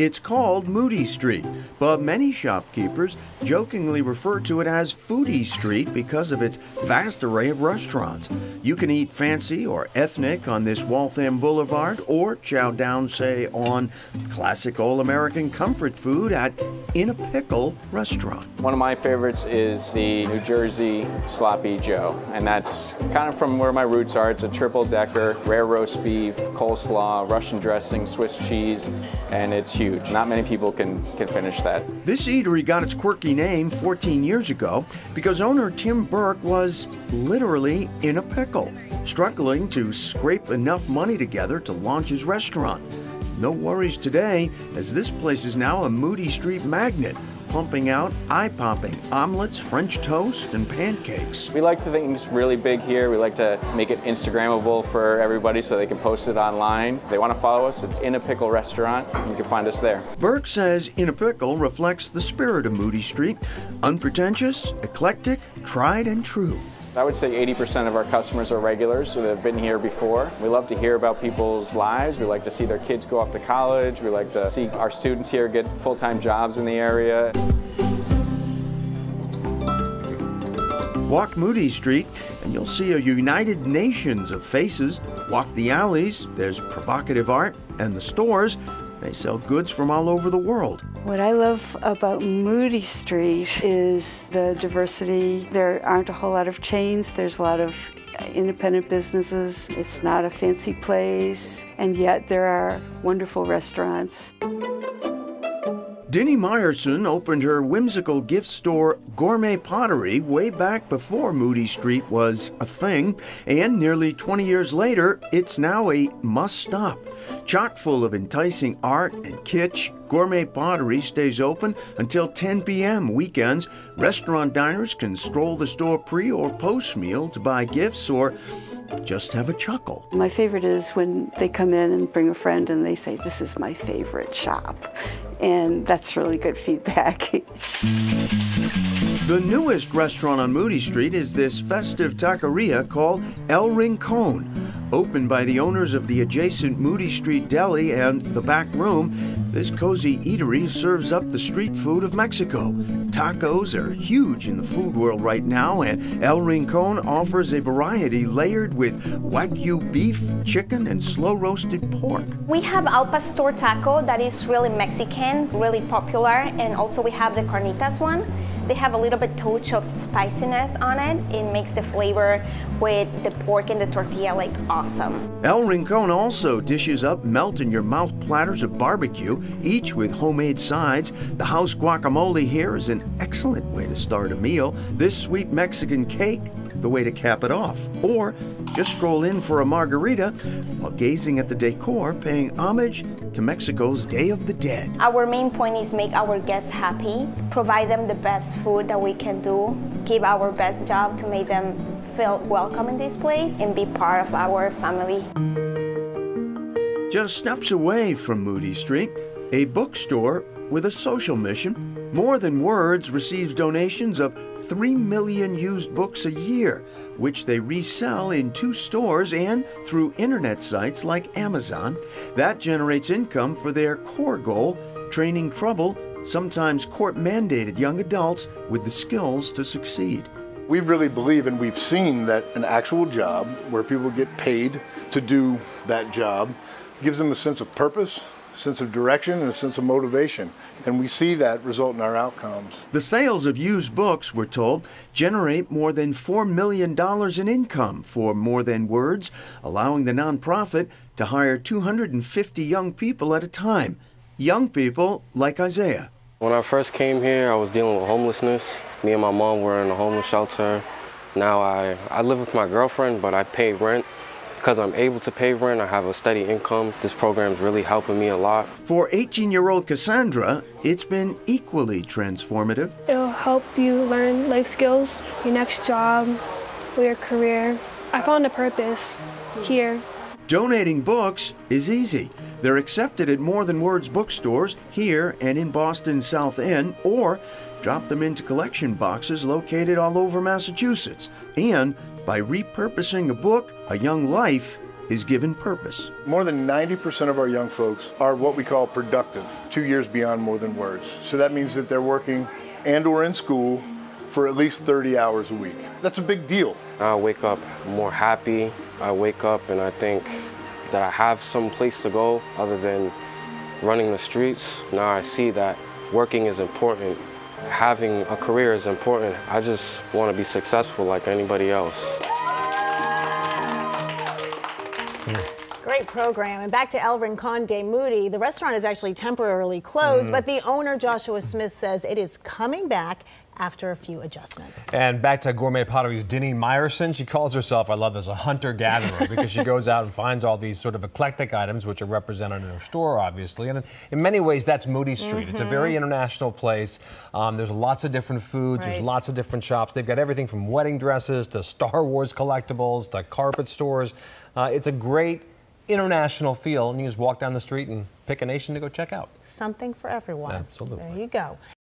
It's called Moody Street, but many shopkeepers jokingly refer to it as Foody Street because of its vast array of restaurants. You can eat fancy or ethnic on this Waltham Boulevard or chow down, say, on classic all American comfort food at In a Pickle restaurant. One of my favorites is the New Jersey Sloppy Joe, and that's kind of from where my roots are. It's a triple decker, rare roast beef, coleslaw, Russian dressing, Swiss cheese, and it's huge huge. Not many people can, can finish that. This eatery got its quirky name 14 years ago because owner Tim Burke was literally in a pickle, struggling to scrape enough money together to launch his restaurant. No worries today, as this place is now a Moody Street magnet pumping out eye-popping omelets, French toast, and pancakes. We like to think it's really big here. We like to make it Instagrammable for everybody so they can post it online. If they want to follow us, it's In a Pickle Restaurant. You can find us there. Burke says In a Pickle reflects the spirit of Moody Street. Unpretentious, eclectic, tried and true. I would say 80% of our customers are regulars so that have been here before. We love to hear about people's lives. We like to see their kids go off to college. We like to see our students here get full-time jobs in the area. Walk Moody Street and you'll see a United Nations of faces. Walk the alleys, there's provocative art, and the stores, they sell goods from all over the world. What I love about Moody Street is the diversity. There aren't a whole lot of chains. There's a lot of independent businesses. It's not a fancy place, and yet there are wonderful restaurants. Denny Meyerson opened her whimsical gift store Gourmet Pottery way back before Moody Street was a thing, and nearly 20 years later, it's now a must stop. Chock full of enticing art and kitsch, Gourmet Pottery stays open until 10 p.m. weekends. Restaurant diners can stroll the store pre or post meal to buy gifts or just have a chuckle. My favorite is when they come in and bring a friend and they say, This is my favorite shop. And that's really good feedback. the newest restaurant on Moody Street is this festive taqueria called El Rincon. Opened by the owners of the adjacent Moody Street Deli and the back room, this cozy eatery serves up the street food of Mexico. Tacos are huge in the food world right now, and El Rincon offers a variety layered with Wagyu beef, chicken, and slow roasted pork. We have Al Pastor taco that is really Mexican, really popular, and also we have the carnitas one. They have a little bit touch of spiciness on it. It makes the flavor with the pork and the tortilla like awesome. El Rincon also dishes up melt-in-your-mouth platters of barbecue, each with homemade sides. The house guacamole here is an excellent way to start a meal. This sweet Mexican cake the way to cap it off. Or just stroll in for a margarita while gazing at the decor, paying homage to Mexico's Day of the Dead. Our main point is make our guests happy, provide them the best food that we can do, give our best job to make them feel welcome in this place and be part of our family. Just steps away from Moody Street, a bookstore with a social mission more Than Words receives donations of 3 million used books a year, which they resell in two stores and through internet sites like Amazon. That generates income for their core goal training trouble, sometimes court mandated young adults with the skills to succeed. We really believe and we've seen that an actual job where people get paid to do that job gives them a sense of purpose, sense of direction and a sense of motivation. And we see that result in our outcomes. The sales of used books, we're told, generate more than $4 million in income for More Than Words, allowing the nonprofit to hire 250 young people at a time. Young people like Isaiah. When I first came here, I was dealing with homelessness. Me and my mom were in a homeless shelter. Now I, I live with my girlfriend, but I pay rent. Because I'm able to pay rent, I have a steady income. This program is really helping me a lot. For 18 year old Cassandra, it's been equally transformative. It'll help you learn life skills, your next job, your career. I found a purpose here. Donating books is easy. They're accepted at More Than Words bookstores here and in Boston South End, or drop them into collection boxes located all over Massachusetts. And by repurposing a book, a young life is given purpose. More than 90% of our young folks are what we call productive, two years beyond more than words. So that means that they're working and or in school for at least 30 hours a week. That's a big deal. I wake up more happy. I wake up and I think that I have some place to go other than running the streets. Now I see that working is important. Having a career is important. I just want to be successful like anybody else. Great program. And back to El Rincon de Moody. The restaurant is actually temporarily closed, mm-hmm. but the owner, Joshua Smith, says it is coming back after a few adjustments. And back to Gourmet Pottery's Denny Meyerson. She calls herself, I love this, a hunter gatherer because she goes out and finds all these sort of eclectic items, which are represented in her store, obviously. And in many ways, that's Moody Street. It's a very international place. Um, there's lots of different foods, there's lots of different shops. They've got everything from wedding dresses to Star Wars collectibles to carpet stores. Uh, it's a great international feel, and you just walk down the street and pick a nation to go check out. Something for everyone. Absolutely. There you go.